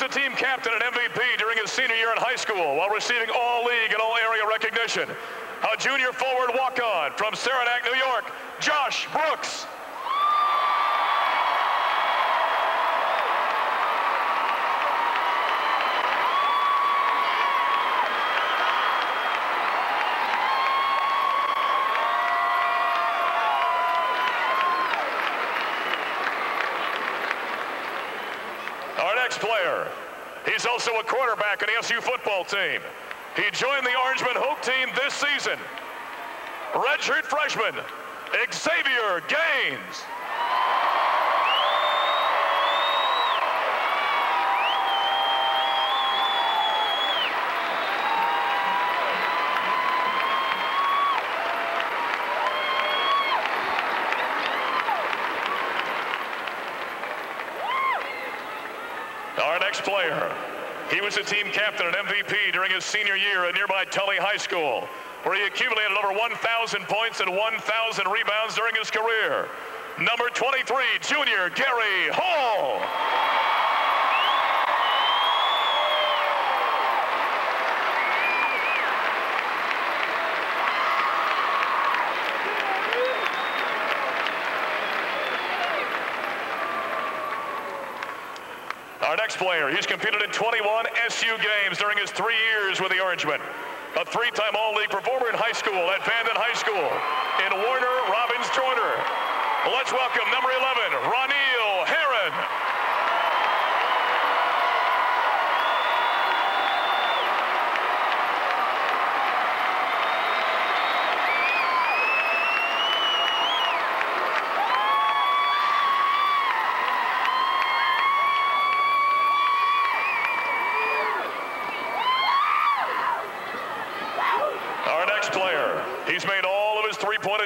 was a team captain and MVP during his senior year in high school while receiving all league and all area recognition. A junior forward walk-on from Saranac, New York, Josh Brooks. Our next player, he's also a quarterback on the SU football team. He joined the Orangeman Hope team this season. Redshirt freshman, Xavier Gaines. Was a team captain and MVP during his senior year at nearby Tully High School, where he accumulated over 1,000 points and 1,000 rebounds during his career. Number 23, junior Gary Hall. Our player, he's competed in 21 SU games during his three years with the Orangemen. A three-time All-League performer in high school at Vanden High School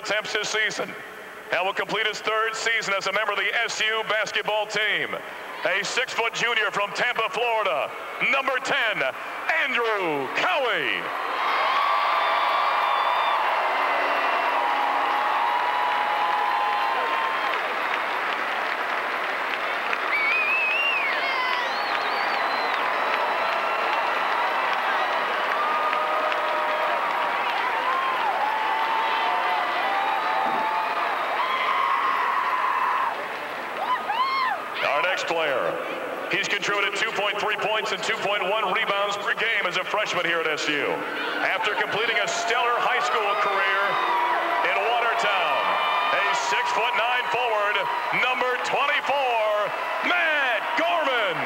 attempts this season and will complete his third season as a member of the SU basketball team. A six-foot junior from Tampa, Florida, number 10, Andrew Kouwe. Our next player, he's contributed 2.3 points and 2.1 rebounds per game as a freshman here at SU. After completing a stellar high school career in Watertown, a six foot nine forward, number 24, Matt Gorman.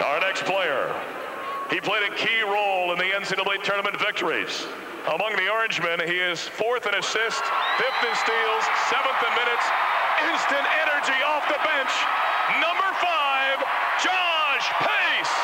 Our next player, he played a key role in the NCAA tournament victories. Orangemen, he is fourth in assists, fifth in steals, seventh in minutes, instant energy off the bench. Number five, Josh Pace.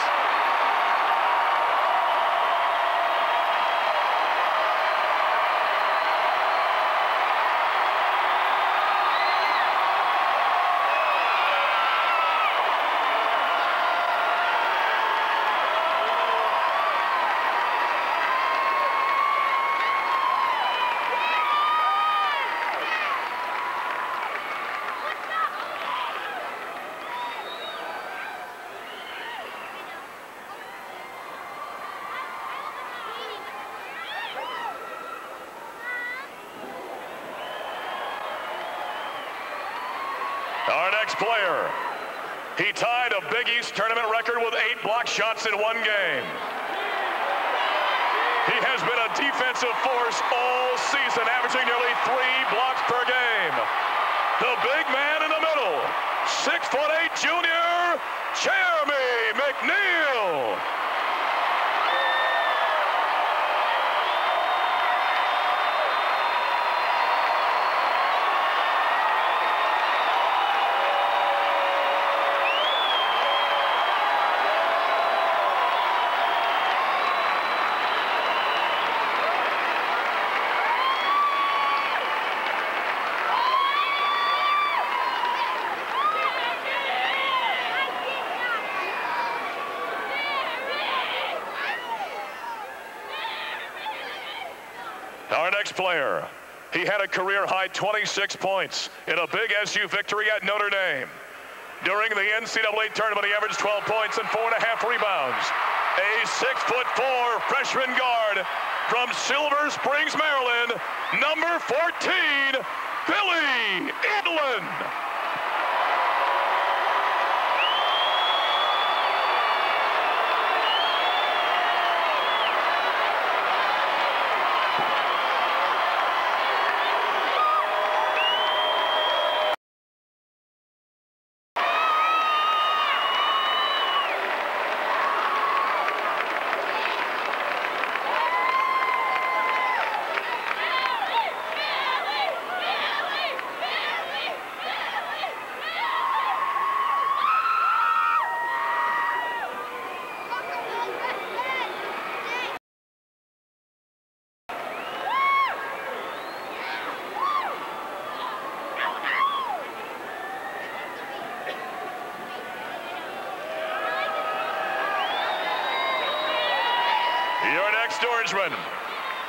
Our next player, he tied a Big East tournament record with eight in one player, he had a career high 26 points in a big SU victory at Notre Dame. During the NCAA tournament, he averaged 12 points and four and a half rebounds. A six foot four freshman guard from Silver Springs, Maryland, number 14, Billy Edelin.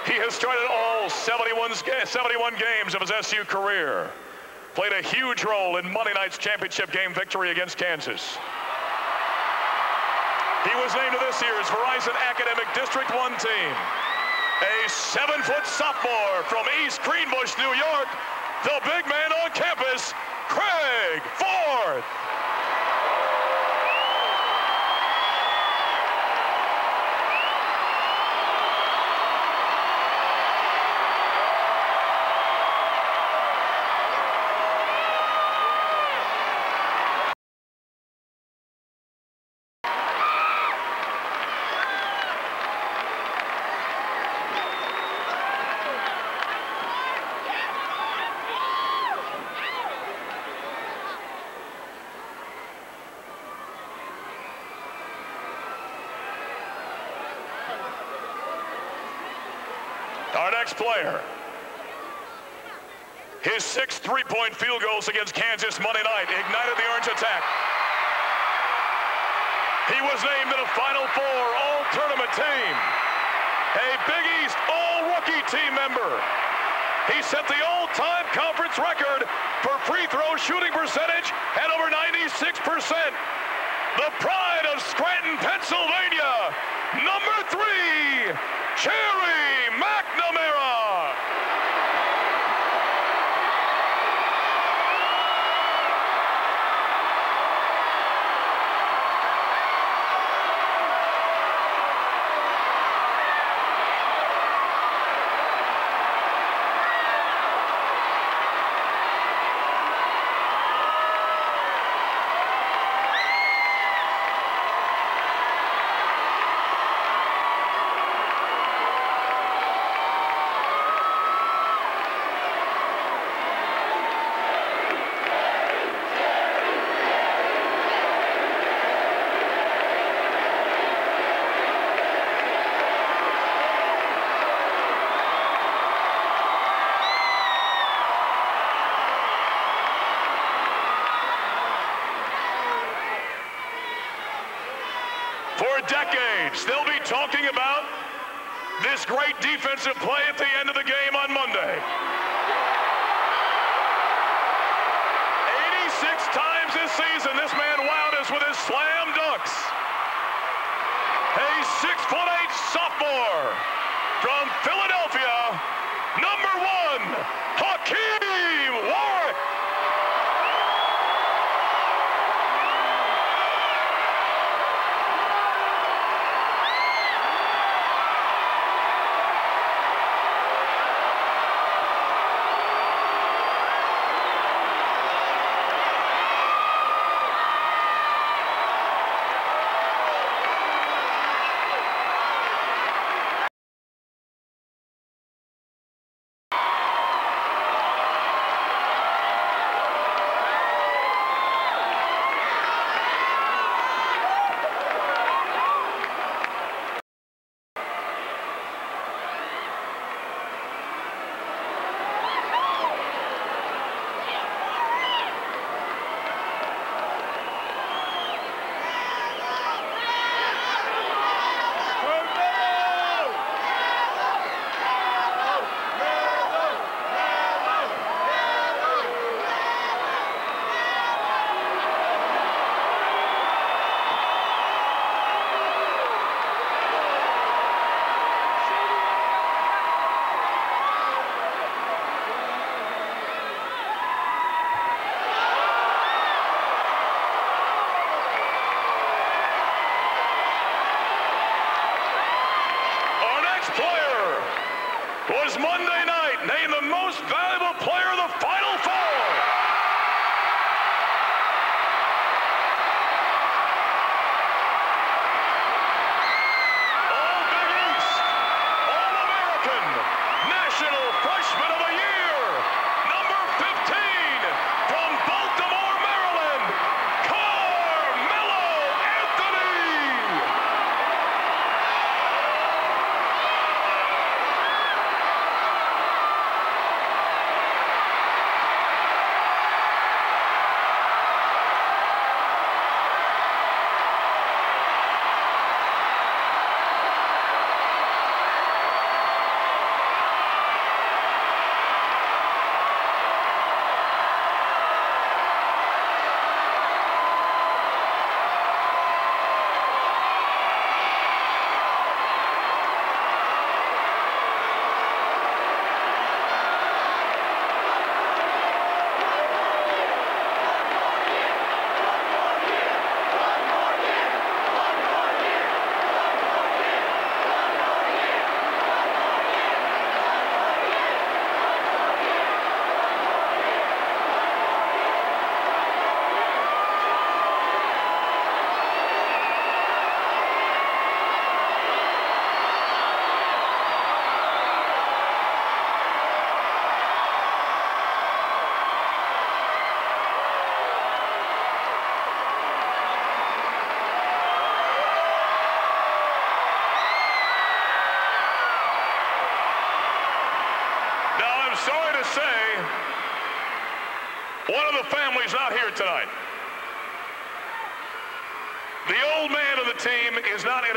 He has started all 71, 71 games of his SU career. Played a huge role in Monday night's championship game victory against Kansas. He was named to this year's Verizon Academic District 1 team. A seven-foot sophomore from East Greenbush, New York, the big man on campus, Craig Forth. Next player. His six three-point field goals against Kansas Monday night ignited the Orange attack. He was named to the Final Four All-Tournament team. A Big East All-Rookie team member. He set the all-time conference record for free throw shooting percentage at over 96%. The pride of Scranton, Pennsylvania, number three, Gerry McNamara. talking about this defensive play at the end of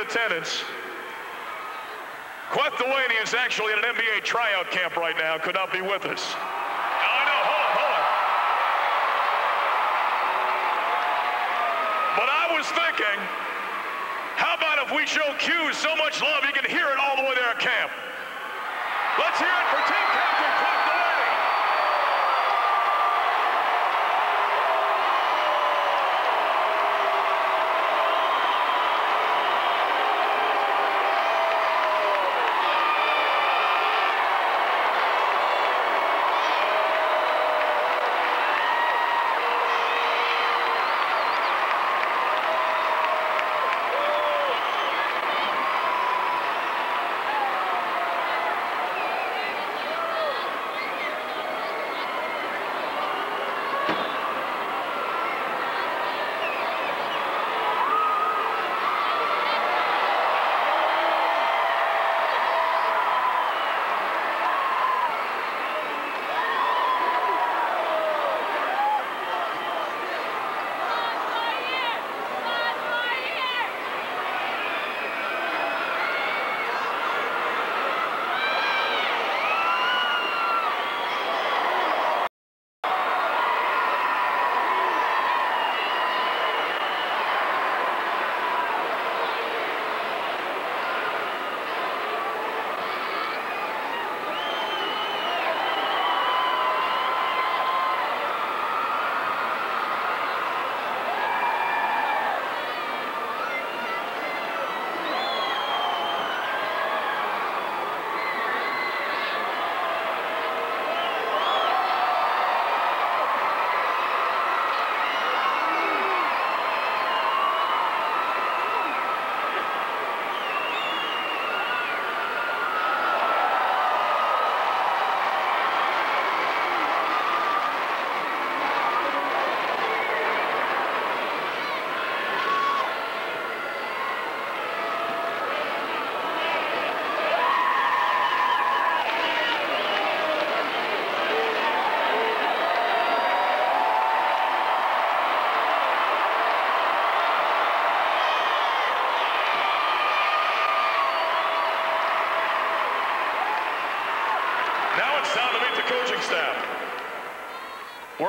attendance. Kueth Duany is actually at an NBA tryout camp right now, could not be with us. Oh, I know, hold on, hold on. But I was thinking, how about if we show Q so much love he can hear it all the way there at camp?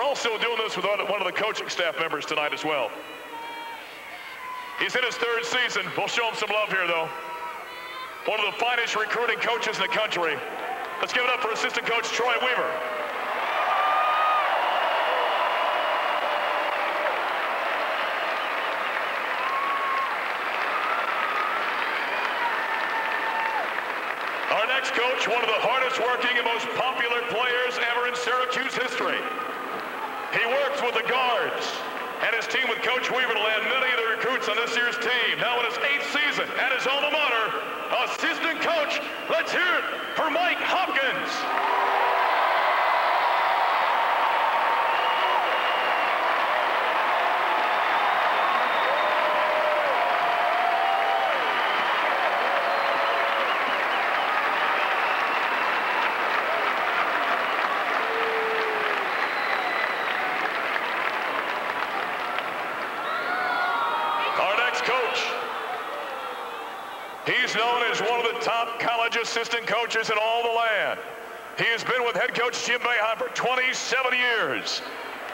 Also doing this with one of the coaching staff members tonight as well. He's in his third season. We'll show him some love here, though. One of the finest recruiting coaches in the country. Let's give it up for assistant coach Troy Weaver. Our next coach, one of the hardest working and most popular players ever in Syracuse history. He works with the guards and his team with Coach Weaver to land many of the recruits on this year's team. Now in his eighth season at his alma mater, assistant coach, let's hear it for Mike Hopkins. He's known as one of the top college assistant coaches in all the land. He has been with head coach Jim Boeheim for 27 years.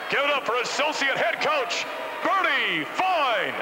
Give it up for associate head coach Bernie Fine.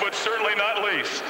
But certainly not least.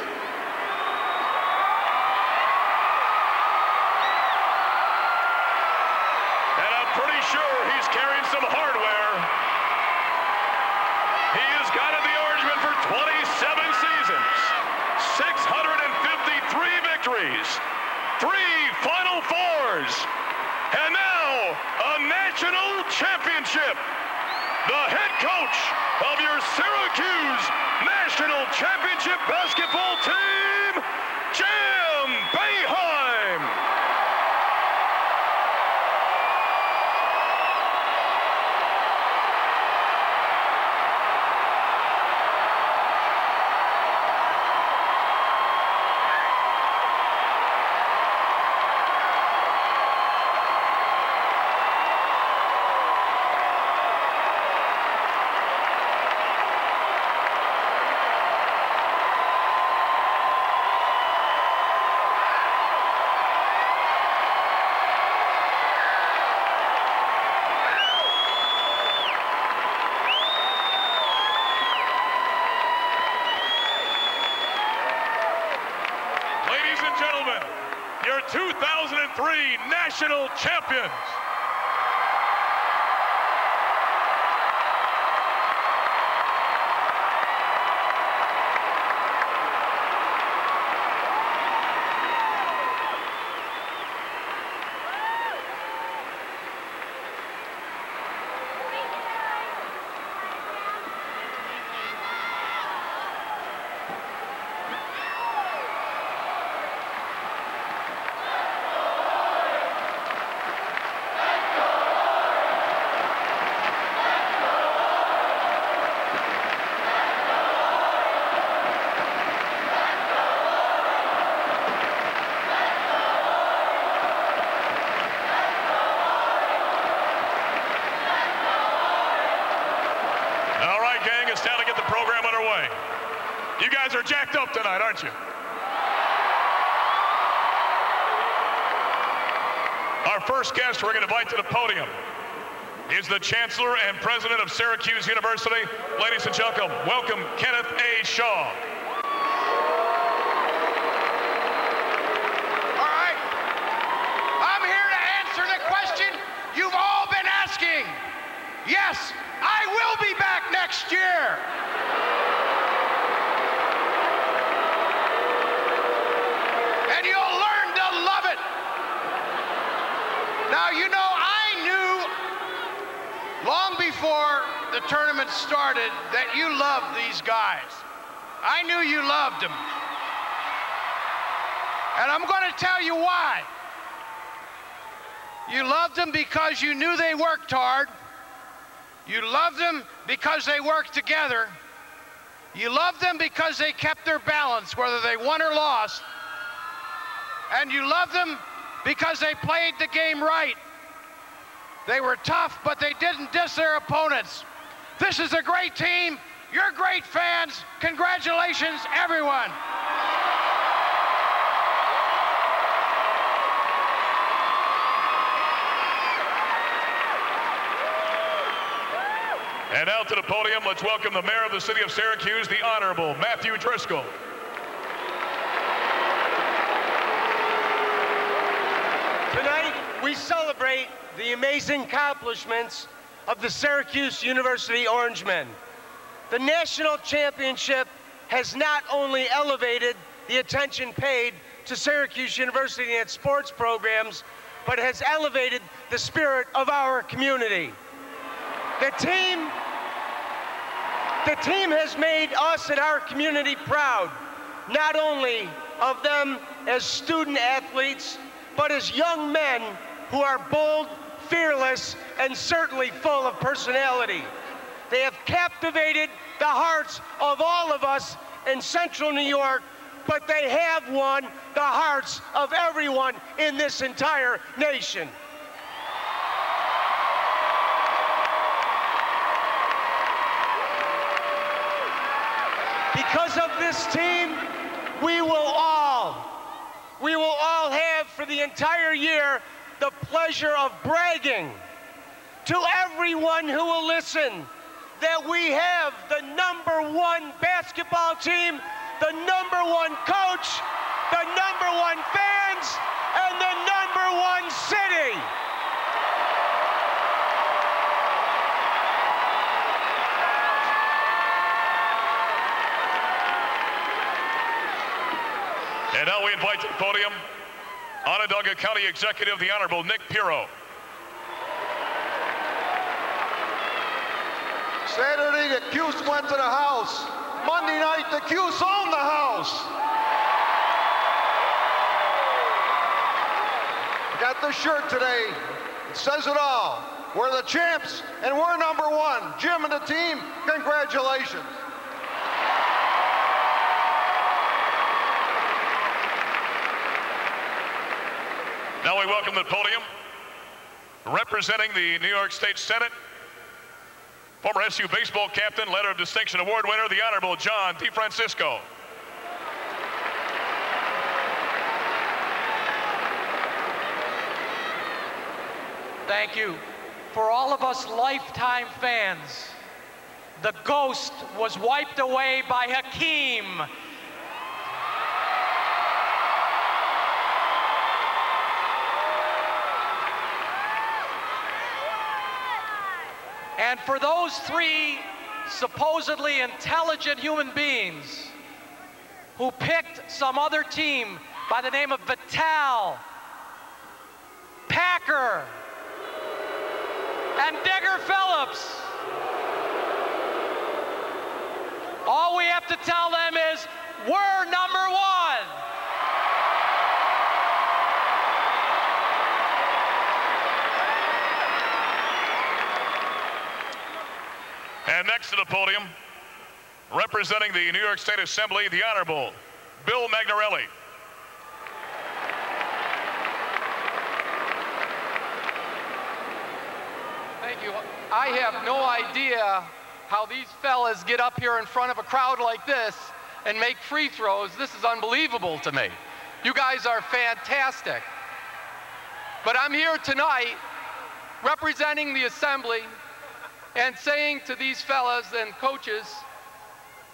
Jacked up tonight, aren't you? Our first guest we're going to invite to the podium is the Chancellor and President of Syracuse University. Ladies and gentlemen, welcome Kenneth A. Shaw. All right. I'm here to answer the question you've all been asking. Yes, I will be back next year. before the tournament started that you loved these guys. I knew you loved them. And I'm going to tell you why. You loved them because you knew they worked hard. You loved them because they worked together. You loved them because they kept their balance, whether they won or lost. And you loved them because they played the game right. They were tough, but they didn't diss their opponents. This is a great team. You're great fans. Congratulations, everyone. And out to the podium, let's welcome the mayor of the city of Syracuse, the Honorable Matthew Driscoll. Tonight, we celebrate the amazing accomplishments of the Syracuse University Orange Men. The national championship has not only elevated the attention paid to Syracuse University and its sports programs, but has elevated the spirit of our community. The team, the team has made us and our community proud, not only of them as student athletes, but as young men who are bold, fearless, and certainly full of personality. They have captivated the hearts of all of us in central New York, but they have won the hearts of everyone in this entire nation. Because of this team, we will all, we will all have for the entire year the pleasure of bragging to everyone who will listen that we have the number one basketball team, the number one coach, the number one fans, and the number one city. And now we invite to the podium Onondaga County Executive, the Honorable Nick Pirro. Saturday, the Cuse went to the house. Monday night, the Cuse owned the house. Got the shirt today. It says it all. We're the champs, and we're number one. Jim and the team, congratulations. Now we welcome the podium, representing the New York State Senate, former SU baseball captain, letter of distinction award winner, the Honorable John DeFrancisco. Thank you. For all of us lifetime fans, the ghost was wiped away by Hakim. And for those three supposedly intelligent human beings who picked some other team by the name of Vitale, Packer, and Digger Phelps. All we have to tell them is, we're number one. And next to the podium, representing the New York State Assembly, the Honorable Bill Magnarelli. Thank you. I have no idea how these fellas get up here in front of a crowd like this and make free throws. This is unbelievable to me. You guys are fantastic. But I'm here tonight representing the assembly and saying to these fellas and coaches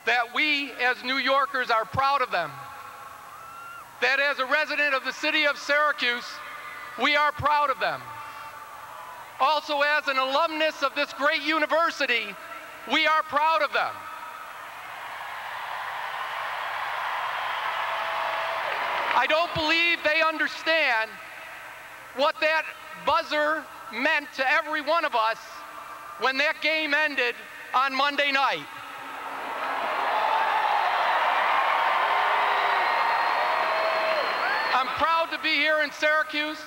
that we as New Yorkers are proud of them. That as a resident of the city of Syracuse, we are proud of them. Also, as an alumnus of this great university, we are proud of them. I don't believe they understand what that buzzer meant to every one of us when that game ended on Monday night. I'm proud to be here in Syracuse,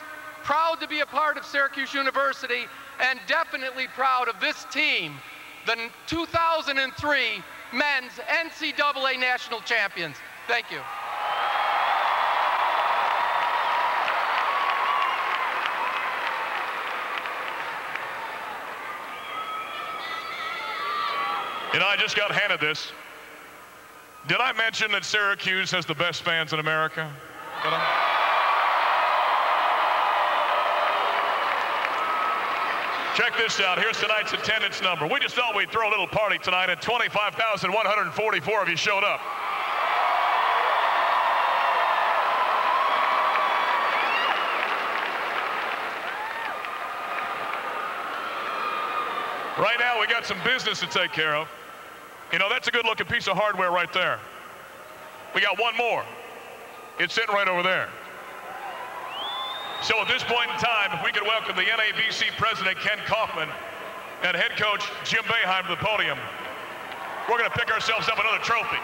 proud to be a part of Syracuse University, and definitely proud of this team, the 2003 men's NCAA national champions. Thank you. You know, I just got handed this. Did I mention that Syracuse has the best fans in America? Did I? Check this out. Here's tonight's attendance number. We just thought we'd throw a little party tonight, and 25,144 of you showed up. Right now, we got some business to take care of. You know, that's a good looking piece of hardware right there. We got one more. It's sitting right over there. So at this point in time, we could welcome the NABC president, Ken Kaufman, and head coach Jim Boeheim to the podium, we're going to pick ourselves up another trophy.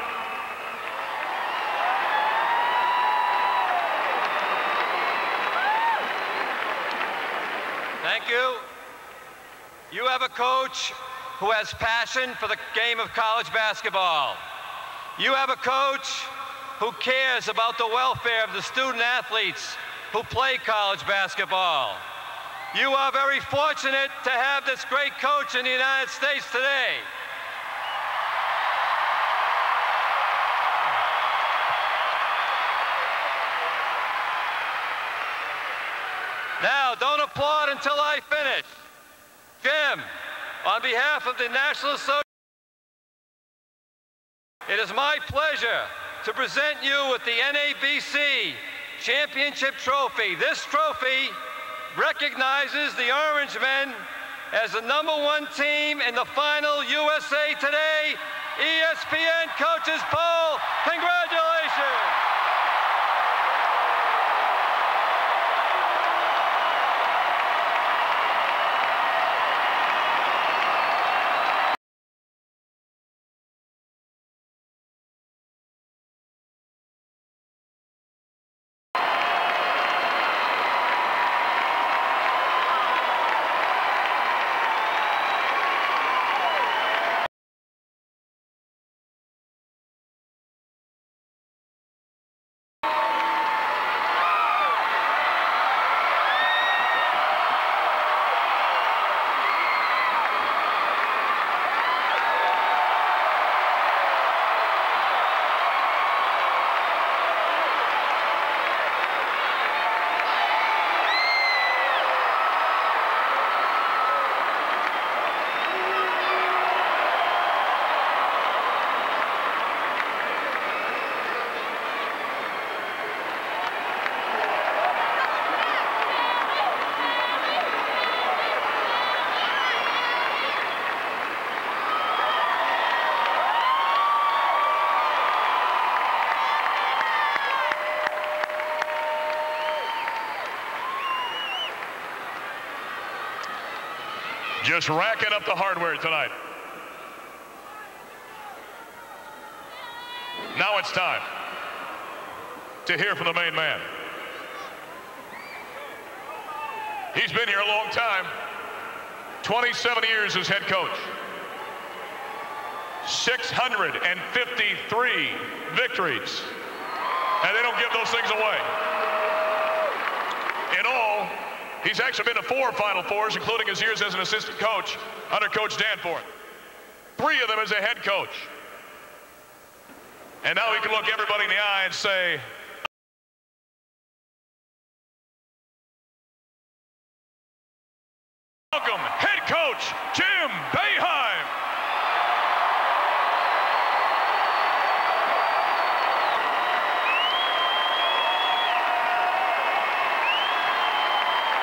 Thank you. You have a coach who has passion for the game of college basketball. You have a coach who cares about the welfare of the student athletes who play college basketball. You are very fortunate to have this great coach in the United States today. Now, don't applaud until I finish. Jim, on behalf of the National Association, it is my pleasure to present you with the NABC Championship Trophy. This trophy recognizes the Orange Men as the number one team in the final USA Today ESPN Coaches Poll. Congratulations! Just racking up the hardware tonight. Now it's time to hear from the main man. He's been here a long time, 27 years as head coach. 653 victories. And they don't give those things away. In all, he's actually been to four Final Fours, including his years as an assistant coach under Coach Danforth. Three of them as a head coach. And now he can look everybody in the eye and say, Welcome, head coach Jim Boeheim.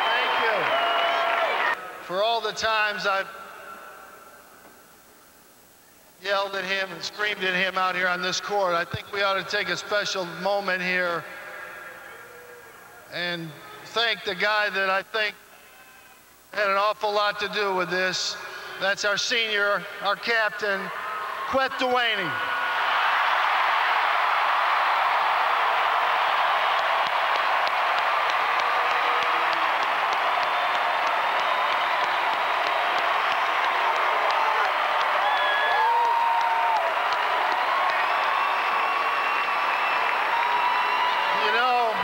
Thank you. For all the times I've yelled at him and screamed at him out here on this court, I think we ought to take a special moment here and thank the guy that I think had an awful lot to do with this. That's our senior, our captain, Kueth Duany. You know,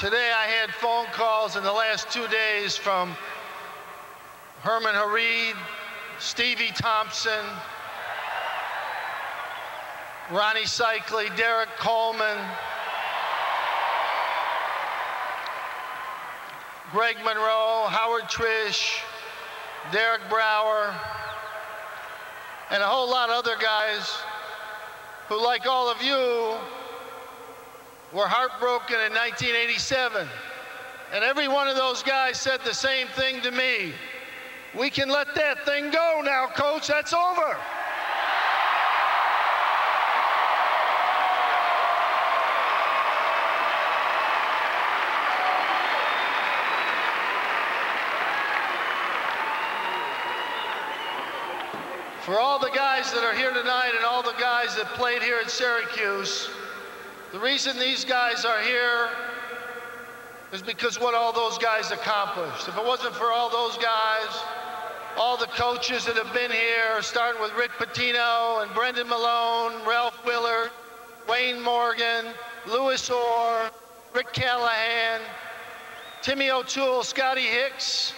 today I had phone calls in the last two days from Herman Harried, Stevie Thompson, Rony Seikaly, Derrick Coleman, Greg Monroe, Howard Triche, Derek Brower, and a whole lot of other guys who, like all of you, were heartbroken in 1987. And every one of those guys said the same thing to me. We can let that thing go now, coach. That's over. For all the guys that are here tonight and all the guys that played here at Syracuse, the reason these guys are here is because what all those guys accomplished. If it wasn't for all those guys, all the coaches that have been here, starting with Rick Pitino and Brendan Malone, Ralph Willard, Wayne Morgan, Louis Orr, Rick Callahan, Timmy O'Toole, Scotty Hicks,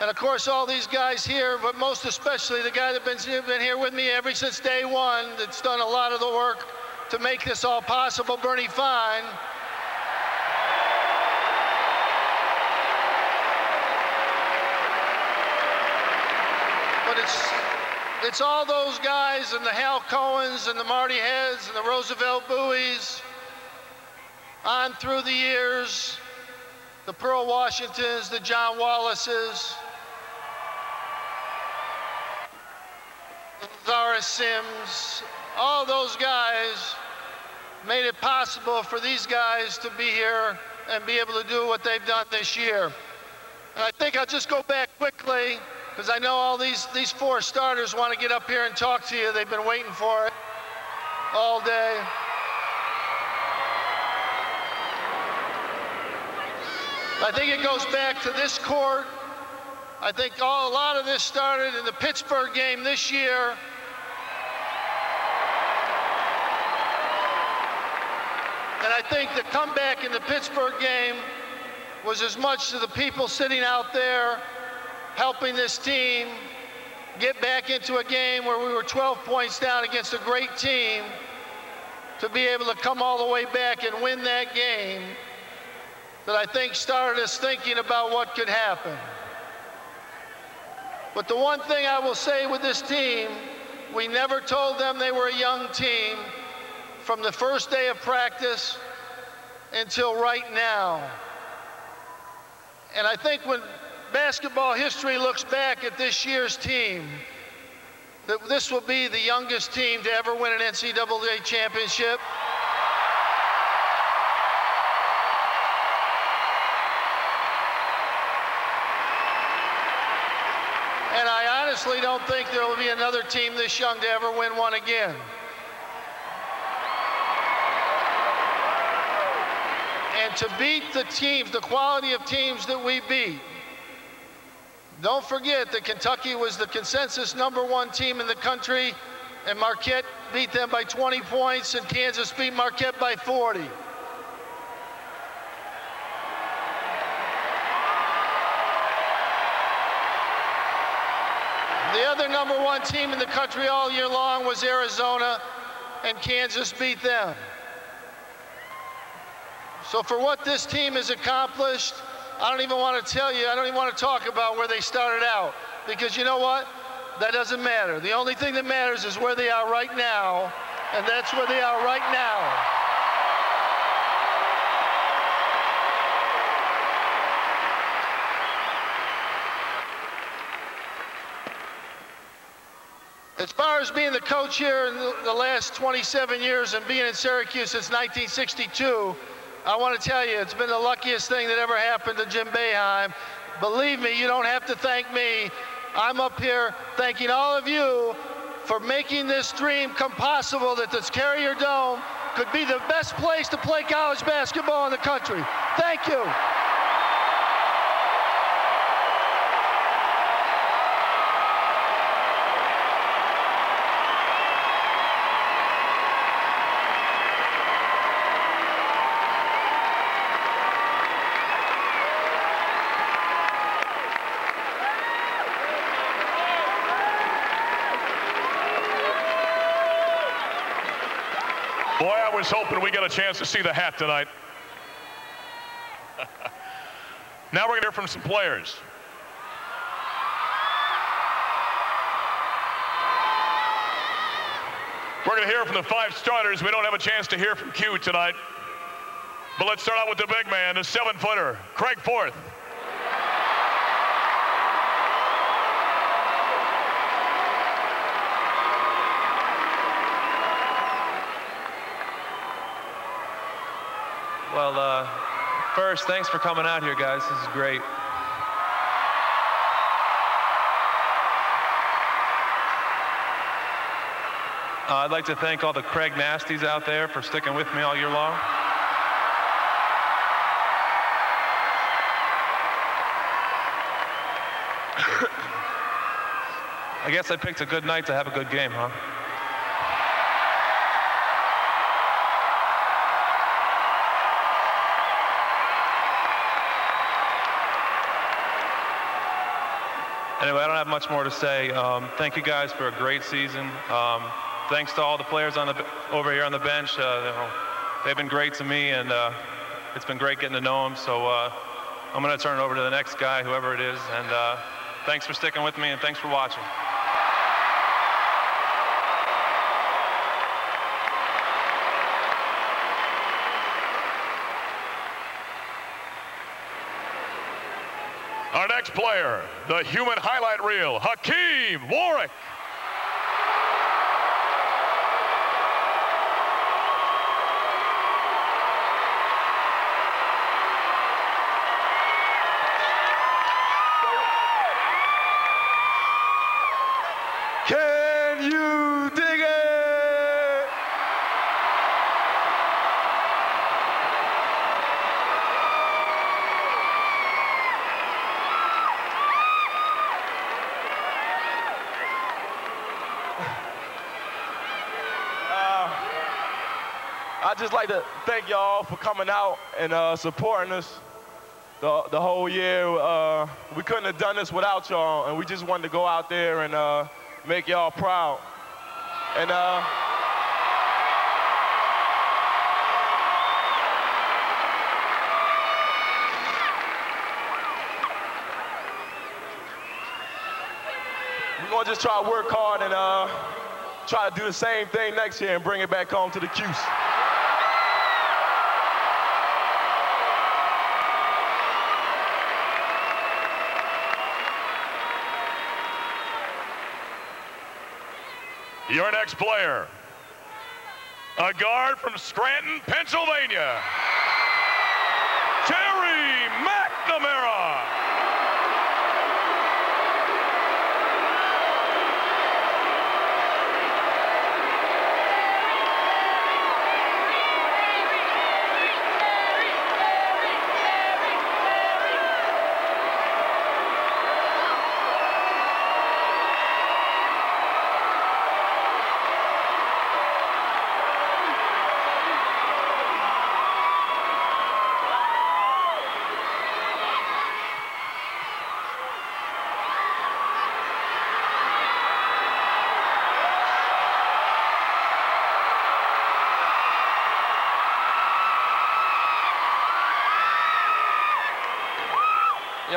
and of course, all these guys here, but most especially the guy that's been, been here with me ever since day one, that's done a lot of the work to make this all possible, Bernie Fine. But it's, it's all those guys and the Hal Cohens and the Marty Headds and the Roosevelt Bouies on through the years, the Pearl Washingtons, the John Wallaces, the Zara Sims, all those guys made it possible for these guys to be here and be able to do what they've done this year. And I think I'll just go back quickly because I know all these, these four starters want to get up here and talk to you. They've been waiting for it all day. I think it goes back to this court. I think all, a lot of this started in the Pittsburgh game this year And I think the comeback in the Pittsburgh game was as much to the people sitting out there helping this team get back into a game where we were 12 points down against a great team to be able to come all the way back and win that game that I think started us thinking about what could happen. But the one thing I will say with this team, we never told them they were a young team from the first day of practice until right now. And I think when basketball history looks back at this year's team, that this will be the youngest team to ever win an NCAA championship. And I honestly don't think there will be another team this young to ever win one again. And to beat the teams, the quality of teams that we beat, don't forget that Kentucky was the consensus number one team in the country, and Marquette beat them by 20 points, and Kansas beat Marquette by 40. The other number one team in the country all year long was Arizona, and Kansas beat them. So for what this team has accomplished, I don't even want to tell you, I don't even want to talk about where they started out. Because you know what? That doesn't matter. The only thing that matters is where they are right now, and that's where they are right now. As far as being the coach here in the last 27 years and being in Syracuse since 1962, I want to tell you, it's been the luckiest thing that ever happened to Jim Boeheim. Believe me, you don't have to thank me. I'm up here thanking all of you for making this dream come possible that this Carrier Dome could be the best place to play college basketball in the country. Thank you. Boy, I was hoping we got a chance to see the hat tonight. Now we're going to hear from some players. We're going to hear from the five starters. We don't have a chance to hear from Q tonight. But let's start out with the big man, the seven-footer, Craig Forth. First, thanks for coming out here, guys. This is great. Uh, I'd like to thank all the Craig Nasties out there for sticking with me all year long. I guess I picked a good night to have a good game, huh? Anyway, I don't have much more to say. Um, thank you guys for a great season. Um, thanks to all the players on the over here on the bench. Uh, they've been great to me, and uh, it's been great getting to know them. So uh, I'm going to turn it over to the next guy, whoever it is. And uh, thanks for sticking with me, and thanks for watching. Our next player, the human highlight reel, Hakim Warrick. Just like to thank y'all for coming out and uh, supporting us the, the whole year. Uh, we couldn't have done this without y'all, and we just wanted to go out there and uh, make y'all proud. And uh, we're gonna just try to work hard and uh, try to do the same thing next year and bring it back home to the Cuse. Your next player, a guard from Scranton, Pennsylvania,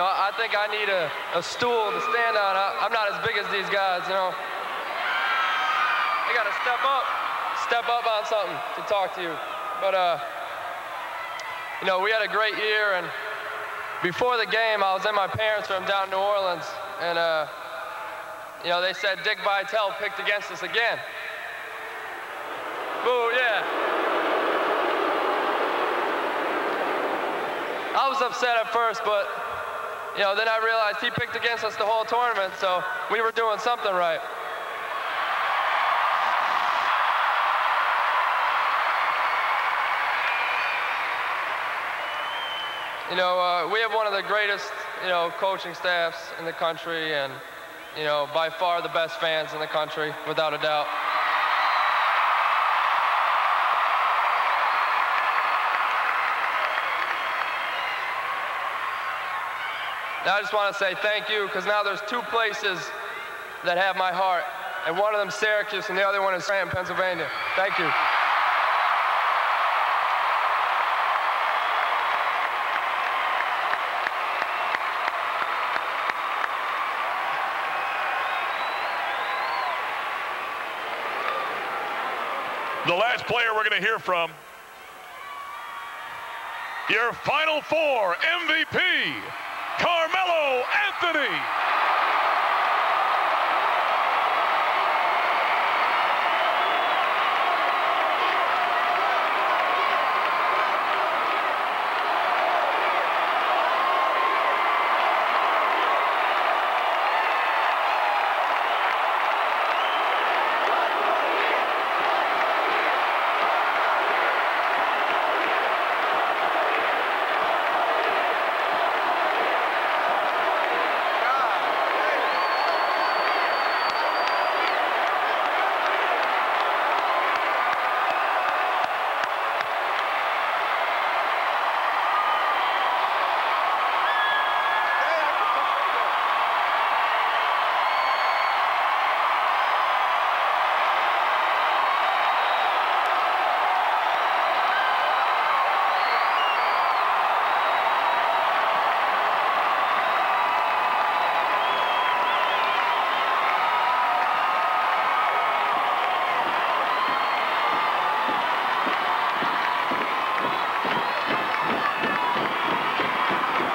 know, I think I need a, a stool to stand on. I, I'm not as big as these guys, you know. I got to step up, step up on something to talk to you. But, uh, you know, we had a great year, and before the game, I was in my parents' room down in New Orleans, and, uh, you know, they said Dick Vitale picked against us again. Boo, yeah. I was upset at first, but you know, then I realized he picked against us the whole tournament, so we were doing something right. You know, uh, we have one of the greatest, you know, coaching staffs in the country, and you know, by far the best fans in the country, without a doubt. Now I just want to say thank you because now there's two places that have my heart, and one of them is Syracuse and the other one is Scranton, Pennsylvania. Thank you. The last player we're going to hear from, your Final Four MVP, Carmelo Anthony.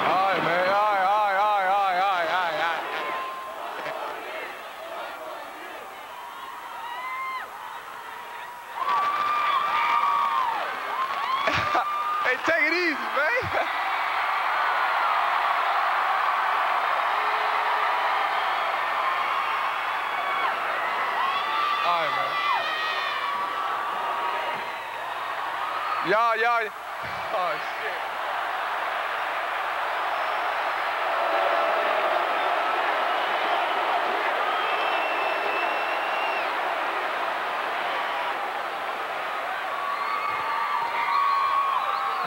All right, man. All right, all right, all right, all right, all right, all right, all right. hey, take it easy, man. All right, man. Y'all, y'all. Oh, shit.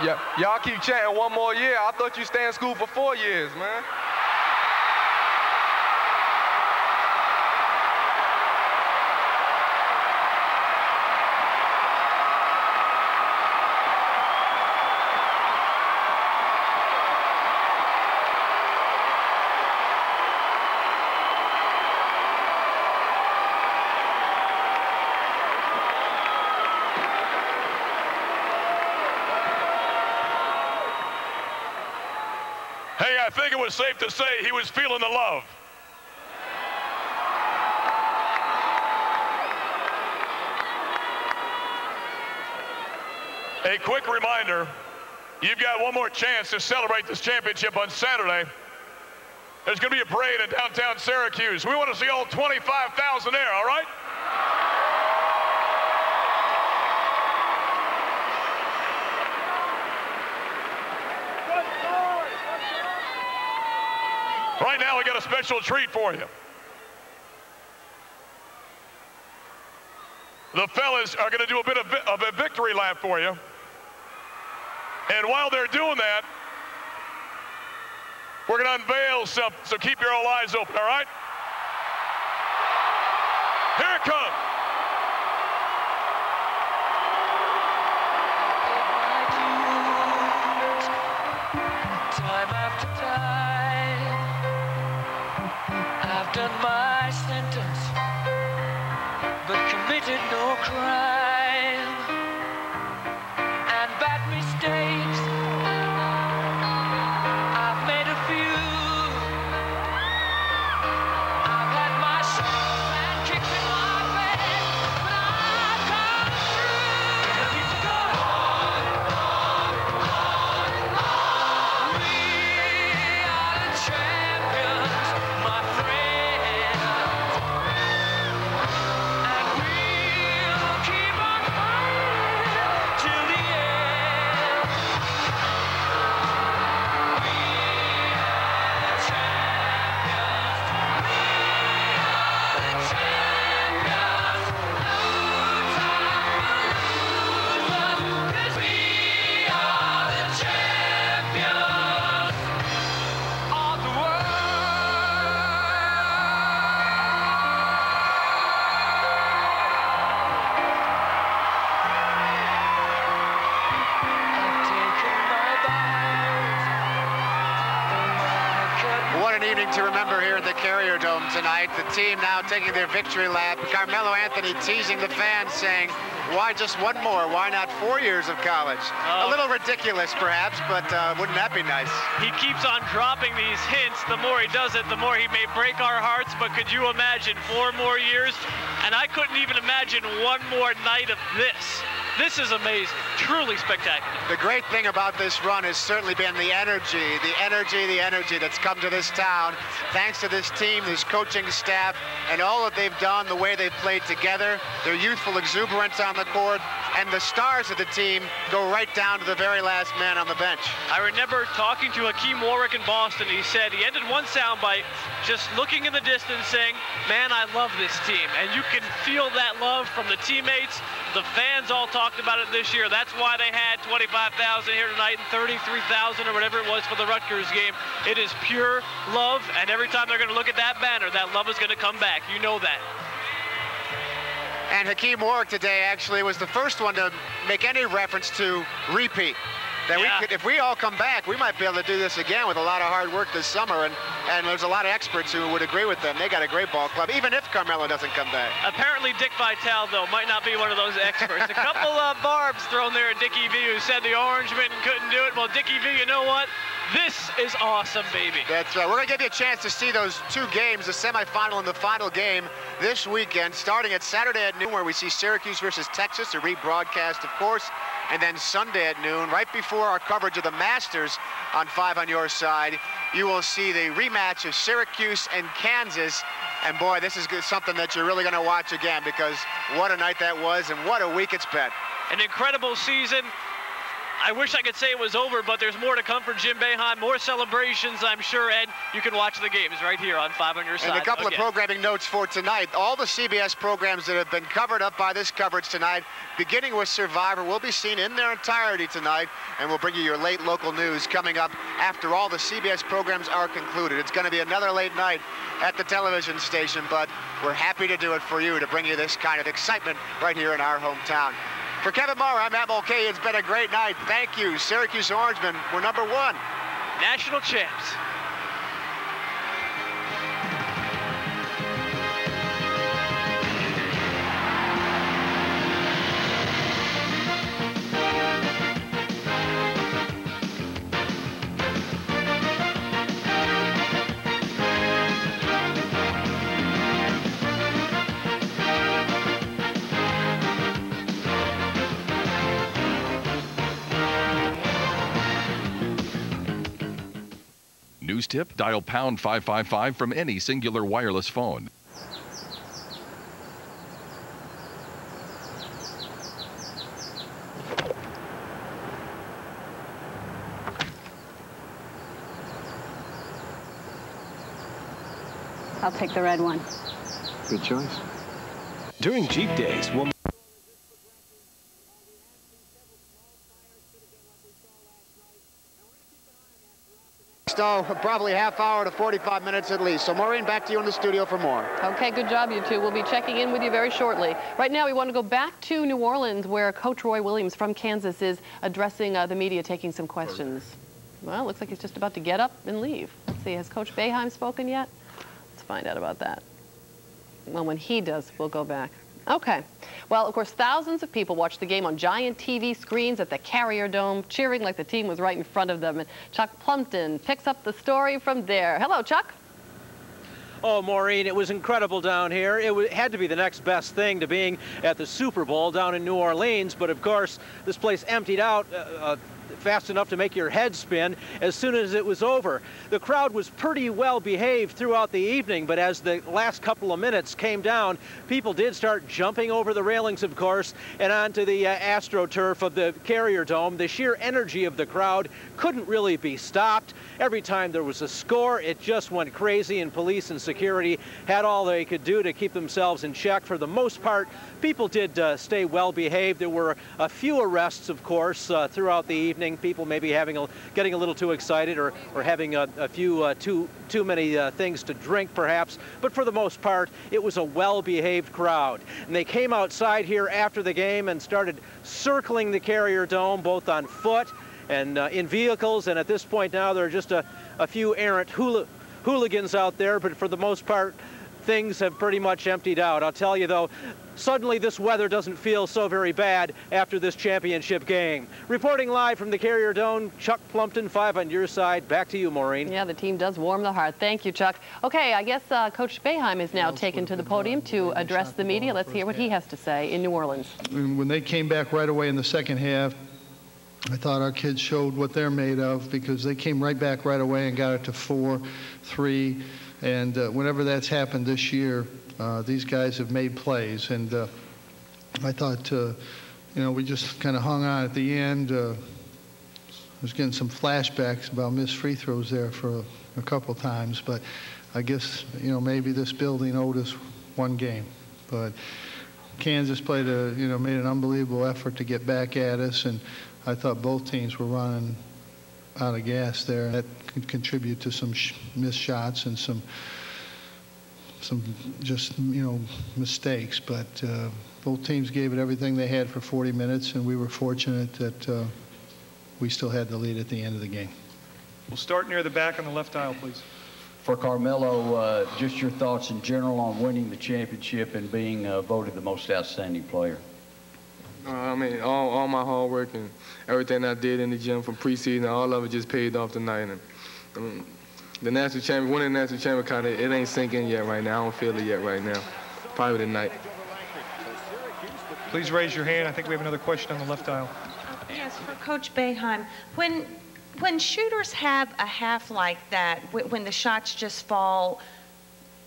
Yeah, y'all keep chanting one more year. I thought you stay in school for four years, man. Hey, I think it was safe to say he was feeling the love. A quick reminder, you've got one more chance to celebrate this championship on Saturday. There's going to be a parade in downtown Syracuse. We want to see all 25,000 there, all right? Right now, we got a special treat for you. The fellas are going to do a bit of, of a victory lap for you. And while they're doing that, we're going to unveil something, so keep your eyes open, all right? Here it comes. Time after time, my sentence, but committed no crime. Taking their victory lap. Carmelo Anthony teasing the fans, saying, Why just one more? Why not four years of college? a Oh. little ridiculous, perhaps, but uh, wouldn't that be nice? He keeps on dropping these hints. The more he does it, the more he may break our hearts. But could you imagine four more years? And I couldn't even imagine one more night of this. This is amazing. Truly spectacular. The great thing about this run has certainly been the energy, the energy, the energy that's come to this town, thanks to this team, this coaching staff, and all that they've done, the way they've played together, their youthful exuberance on the court, and the stars of the team go right down to the very last man on the bench. I remember talking to Hakim Warrick in Boston. He said he ended one soundbite just looking in the distance saying, man, I love this team. And you can feel that love from the teammates. The fans all talked about it this year. That's why they had 25,000 here tonight and 33,000 or whatever it was for the Rutgers game. It is pure love, and every time they're going to look at that banner, that love is going to come back. You know that. And Hakim Warrick today actually was the first one to make any reference to repeat. That we could, if we all come back, we might be able to do this again with a lot of hard work this summer. And, and there's a lot of experts who would agree with them. They got a great ball club, even if Carmelo doesn't come back. Apparently, Dick Vitale, though, might not be one of those experts. a couple of barbs thrown there at Dickie V, who said the Orangemen couldn't do it. Well, Dickie V, you know what? This is awesome, baby. That's right. We're going to give you a chance to see those two games, the semifinal and the final game this weekend, starting at Saturday at noon, where we see Syracuse versus Texas, a rebroadcast, of course, and then Sunday at noon, right before our coverage of the Masters on Five on Your Side, you will see the rematch of Syracuse and Kansas. And boy, this is something that you're really going to watch again because what a night that was and what a week it's been. An incredible season. I wish I could say it was over, but there's more to come for Jim Boeheim. More celebrations, I'm sure, Ed. You can watch the games right here on Five on Your Side. And a couple again. of programming notes for tonight. All the CBS programs that have been covered up by this coverage tonight, beginning with Survivor, will be seen in their entirety tonight, and we'll bring you your late local news coming up after all the CBS programs are concluded. It's going to be another late night at the television station, but we're happy to do it for you to bring you this kind of excitement right here in our hometown. For Kevin Mara, I'm Matt Mulcahy. It's been a great night. Thank you, Syracuse Orangemen. We're number one. National champs. News tip dial pound 555 from any Cingular wireless phone. I'll take the red one. Good choice. During Jeep Days, we'll So probably half hour to 45 minutes at least. So Maureen, back to you in the studio for more. Okay, good job, you two. We'll be checking in with you very shortly. Right now, we want to go back to New Orleans, where Coach Roy Williams from Kansas is addressing uh, the media, taking some questions. Well, looks like he's just about to get up and leave. Let's see, has Coach Boeheim spoken yet? Let's find out about that. Well, when he does, we'll go back. Okay. Well, of course, thousands of people watched the game on giant TV screens at the Carrier Dome, cheering like the team was right in front of them. And Chuck Plumpton picks up the story from there. Hello, Chuck. Oh, Maureen, it was incredible down here. It had to be the next best thing to being at the Super Bowl down in New Orleans, but of course, this place emptied out uh, uh, fast enough to make your head spin as soon as it was over. The crowd was pretty well behaved throughout the evening, but as the last couple of minutes came down, people did start jumping over the railings, of course, and onto the uh, AstroTurf of the Carrier Dome. The sheer energy of the crowd couldn't really be stopped. Every time there was a score, it just went crazy, and police and security had all they could do to keep themselves in check. For the most part, people did uh, stay well behaved. There were a few arrests, of course, uh, throughout the evening. People maybe having a, getting a little too excited or, or having a, a few uh, too too many uh, things to drink, perhaps. But for the most part, it was a well-behaved crowd. And they came outside here after the game and started circling the Carrier Dome, both on foot and uh, in vehicles. And at this point now, there are just a, a few errant hooli- hooligans out there, but for the most part, things have pretty much emptied out. I'll tell you though, suddenly this weather doesn't feel so very bad after this championship game. Reporting live from the Carrier Dome, Chuck Plumpton, five on your side. Back to you, Maureen. Yeah, the team does warm the heart. Thank you, Chuck. Okay, I guess uh, Coach Boeheim is now taken to the podium to address the media. Let's hear what he has to say in New Orleans. When they came back right away in the second half, I thought our kids showed what they're made of because they came right back right away and got it to four, three, and uh, whenever that's happened this year, uh, these guys have made plays, and uh, I thought, uh, you know, we just kind of hung on at the end. Uh, I was getting some flashbacks about missed free throws there for a, a couple times, but I guess you know maybe this building owed us one game, but. Kansas played a, you know, made an unbelievable effort to get back at us, and I thought both teams were running out of gas there. That could contribute to some sh- missed shots and some, some just, you know, mistakes. But uh, both teams gave it everything they had for 40 minutes, and we were fortunate that uh, we still had the lead at the end of the game. We'll start near the back on the left aisle, please. For Carmelo, uh, just your thoughts in general on winning the championship and being uh, voted the most outstanding player. Uh, I mean, all, all my hard work and everything I did in the gym from preseason, all of it just paid off tonight. And I the national champion, winning the national champion, kind of, it ain't sinking yet right now. I don't feel it yet right now. Probably tonight. Please raise your hand. I think we have another question on the left aisle. Yes, for Coach Boeheim, when when shooters have a half like that, when the shots just fall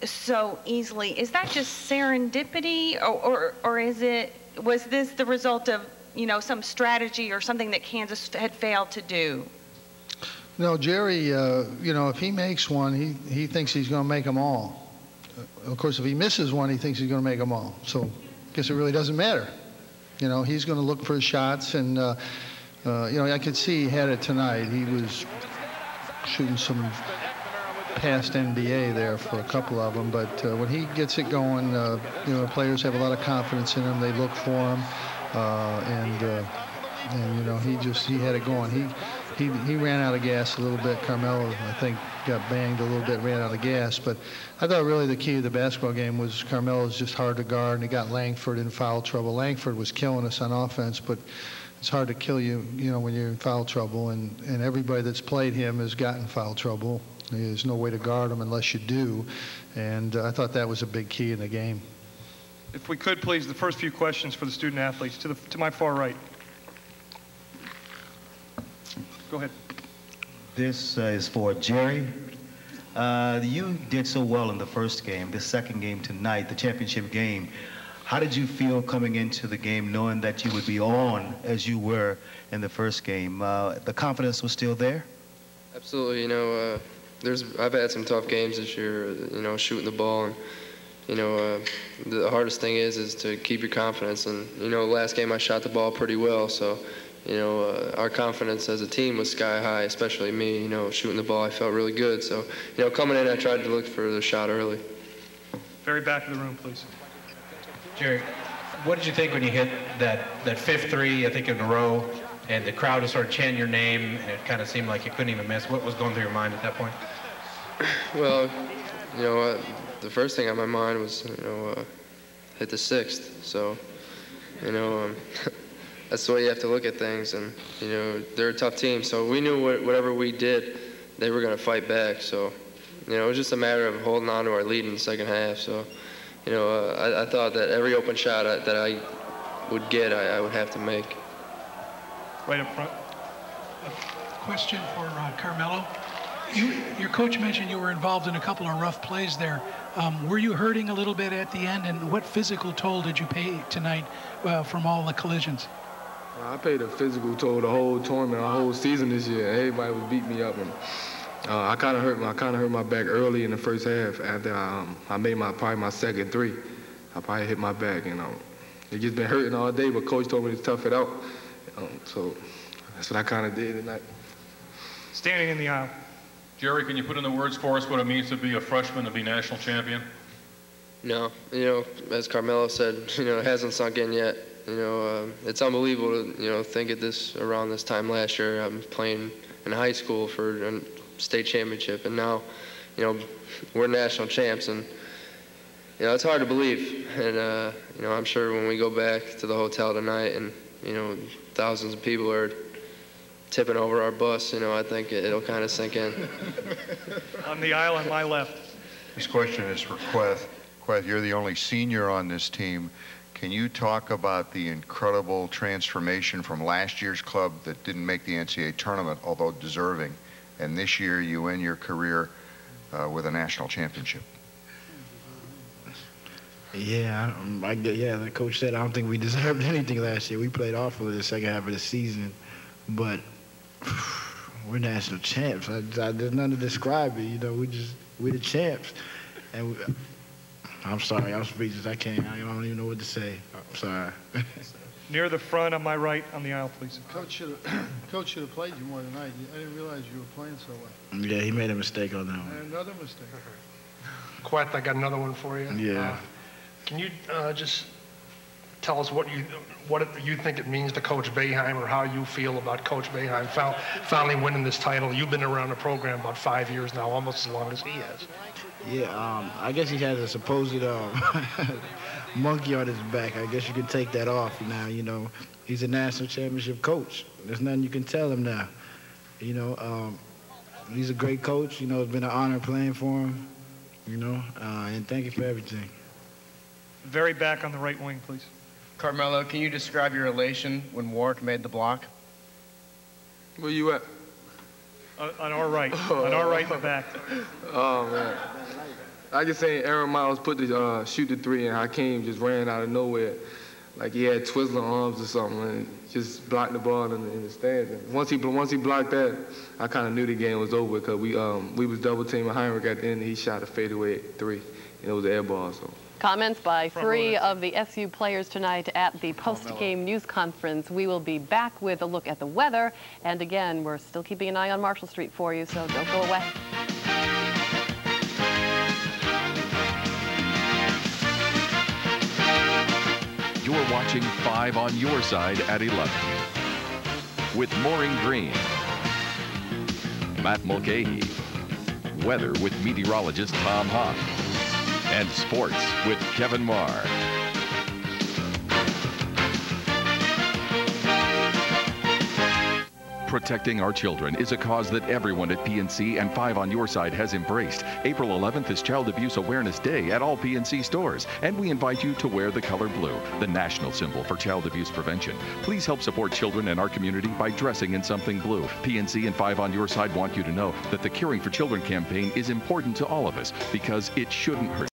so easily, is that just serendipity, or, or or is it was this the result of you know some strategy or something that Kansas had failed to do? No, Jerry, uh, you know, if he makes one, he, he thinks he's going to make them all. Of course, if he misses one, he thinks he's going to make them all. So I guess it really doesn't matter. You know, he's going to look for his shots, and, uh, uh, you know, I could see he had it tonight. He was shooting some past NBA there for a couple of them, but uh, when he gets it going, uh, you know, players have a lot of confidence in him. They look for him, uh, and and you know, he just he had it going. He he he ran out of gas a little bit. Carmelo, I think, got banged a little bit, ran out of gas. But I thought really the key to the basketball game was Carmelo's just hard to guard, and he got Langford in foul trouble. Langford was killing us on offense, but it's hard to kill you, you know, when you're in foul trouble. And and everybody that's played him has gotten foul trouble. There's no way to guard him unless you do, and uh, I thought that was a big key in the game. If we could, please, the first few questions for the student athletes to the to my far right. Go ahead. This uh, is for Gerry. Uh, you did so well in the first game. The second game tonight, the championship game. How did you feel coming into the game, knowing that you would be on as you were in the first game? Uh, the confidence was still there. Absolutely. You know, uh, there's I've had some tough games this year. You know, shooting the ball, and you know, uh, the hardest thing is is to keep your confidence. And you know, last game I shot the ball pretty well, so you know, uh, our confidence as a team was sky high, especially me. You know, shooting the ball, I felt really good. So you know, coming in, I tried to look for the shot early. Very back of the room, please. Gerry, what did you think when you hit that, that fifth three, I think in a row, and the crowd was sort of chanting your name, and it kind of seemed like you couldn't even miss? What was going through your mind at that point? Well, you know, uh, the first thing on my mind was, you know, uh, hit the sixth. So, you know, um, that's the way you have to look at things. And, you know, they're a tough team. So we knew what, whatever we did, they were going to fight back. So, you know, it was just a matter of holding on to our lead in the second half. So, you know, uh, I, I thought that every open shot I, that I would get, I, I would have to make. Right up front. A Question for uh, Carmelo. You, your coach mentioned you were involved in a couple of rough plays there. Um, were you hurting a little bit at the end, and what physical toll did you pay tonight uh, from all the collisions? I paid a physical toll the whole tournament, the whole season this year. Everybody was beat me up, and uh, I kind of hurt my, I kind of hurt my back early in the first half. After um, I made my probably my second three, I probably hit my back, and um, it just been hurting all day. But coach told me to tough it out, um, so that's what I kind of did tonight. Standing in the aisle. Gerry, can you put in the words for us what it means to be a freshman to be national champion? No, you know, as Carmelo said, you know, it hasn't sunk in yet. You know, um, it's unbelievable to, you know, think at this around this time last year, I'm playing in high school for a state championship, and now, you know, we're national champs, and you know, it's hard to believe. And, uh, you know, I'm sure when we go back to the hotel tonight and, you know, thousands of people are tipping over our bus, you know, I think it, it'll kind of sink in. On the aisle on my left. This question is for Kueth. Kueth, you're the only senior on this team. Can you talk about the incredible transformation from last year's club that didn't make the NCAA tournament, although deserving, and this year you end your career uh, with a national championship? Yeah, I, I, yeah. The coach said I don't think we deserved anything last year. We played awful in the second half of the season, but we're national champs. I, I, there's nothing to describe it. You know, we just we're the champs, and we, I'm sorry, I'm speechless. I can't. I don't even know what to say. I'm sorry. Near the front on my right on the aisle, please. Coach should have, coach should have played you more tonight. I didn't realize you were playing so well. yeah, he made a mistake on that one. And another mistake. Kueth, I got another one for you. Yeah. Uh, Can you uh, just tell us what you what it, you think it means to Coach Boeheim or how you feel about Coach Boeheim fou- finally winning this title? You've been around the program about five years now, almost as long as he has. Yeah, um, I guess he has a supposed um, monkey on his back. I guess you can take that off now. You know, he's a national championship coach. There's nothing you can tell him now. You know, um, he's a great coach. You know, it's been an honor playing for him. You know, uh, and thank you for everything. Very back on the right wing, please. Carmelo, can you describe your elation when Warrick made the block? Where you at? On, on our right. On our right in the back. Oh man. I just seen Aaron Miles put the uh, shoot the three and Hakim just ran out of nowhere. Like he had twizzling arms or something and just blocked the ball in the, in the stands. And once he once he blocked that, I kind of knew the game was over because we um we was double teaming Hinrich at the end and he shot a fadeaway three and it was an air ball. So Comments by three of the SU players tonight at the post-game news conference. We will be back with a look at the weather. And again, we're still keeping an eye on Marshall Street for you, so don't go away. Watching 5 on your side at 11 with Maureen Green, Matt Mulcahy, weather with meteorologist Tom Hahn, and sports with Kevin Marr. Protecting our children is a cause that everyone at PNC and 5 on your side has embraced. April 11th is Child Abuse Awareness Day at all PNC stores, and we invite you to wear the color blue, the national symbol for child abuse prevention. Please help support children in our community by dressing in something blue. PNC and 5 on your side want you to know that the Caring for Children campaign is important to all of us because it shouldn't hurt